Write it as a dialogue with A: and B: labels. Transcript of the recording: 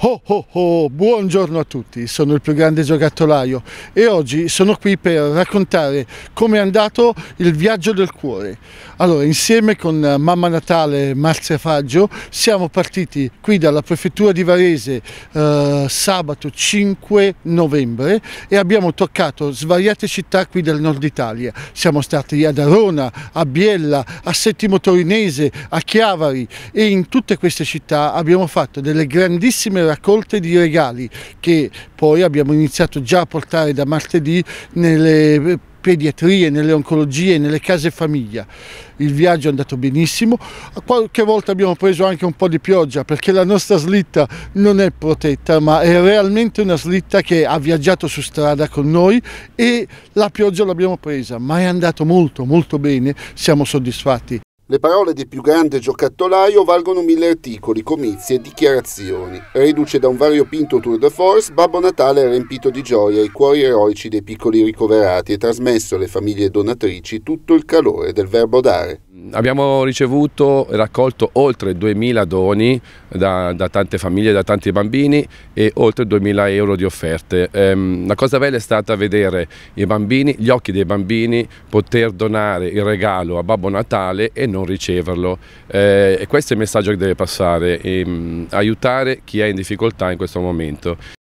A: Oh oh oh, buongiorno a tutti, sono il più grande giocattolaio e oggi sono qui per raccontare come è andato il viaggio del cuore. Allora, insieme con Mamma Natale Marzia Faggio siamo partiti qui dalla prefettura di Varese eh, sabato 5 novembre e abbiamo toccato svariate città qui del nord Italia. Siamo stati ad Arona, a Biella, a Settimo Torinese, a Chiavari e in tutte queste città abbiamo fatto delle grandissime raccolte di regali che poi abbiamo iniziato già a portare da martedì nelle pediatrie, nelle oncologie, nelle case famiglia. Il viaggio è andato benissimo, qualche volta abbiamo preso anche un po' di pioggia perché la nostra slitta non è protetta ma è realmente una slitta che ha viaggiato su strada con noi e la pioggia l'abbiamo presa, ma è andato molto molto bene, siamo soddisfatti.
B: Le parole del più grande giocattolaio valgono mille articoli, comizi e dichiarazioni. Reduce da un variopinto tour de force, Babbo Natale ha riempito di gioia i cuori eroici dei piccoli ricoverati e trasmesso alle famiglie donatrici tutto il calore del verbo dare.
C: Abbiamo ricevuto e raccolto oltre 2.000 doni da, da, tante famiglie, da tanti bambini e oltre 2.000 euro di offerte. Ehm, la cosa bella è stata vedere i bambini, gli occhi dei bambini poter donare il regalo a Babbo Natale e non riceverlo. Eh, e questo è il messaggio che deve passare, ehm, aiutare chi è in difficoltà in questo momento.